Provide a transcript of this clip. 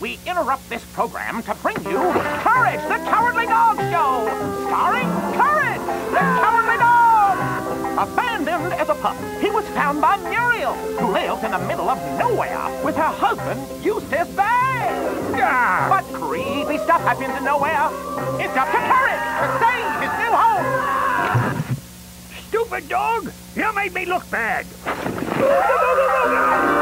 we interrupt this program to bring you Courage, the Cowardly Dog Show, starring Courage, the Cowardly Dog. Abandoned as a pup, he was found by Muriel, who lived in the middle of nowhere with her husband, Eustace Bagge. Yeah. But creepy stuff happens in nowhere. It's up to Courage to save his new home. Stupid dog! You made me look bad.